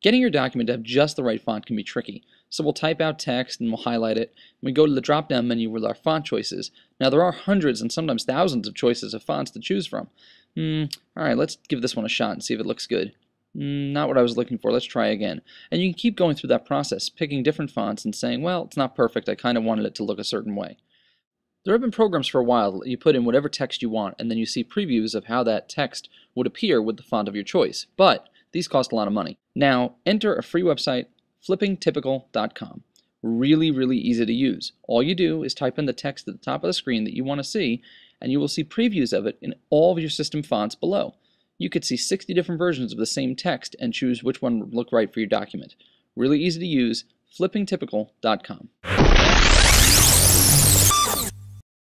Getting your document to have just the right font can be tricky, so we'll type out text and we'll highlight it, and we go to the drop-down menu with our font choices. Now there are hundreds and sometimes thousands of choices of fonts to choose from. Hmm, alright, let's give this one a shot and see if it looks good. Mm, not what I was looking for, let's try again. And you can keep going through that process, picking different fonts and saying, well, it's not perfect, I kind of wanted it to look a certain way. There have been programs for a while that you put in whatever text you want, and then you see previews of how that text would appear with the font of your choice. But these cost a lot of money. Now, enter a free website, flippingtypical.com. Really, really easy to use. All you do is type in the text at the top of the screen that you want to see, and you will see previews of it in all of your system fonts below. You could see 60 different versions of the same text and choose which one would look right for your document. Really easy to use, flippingtypical.com.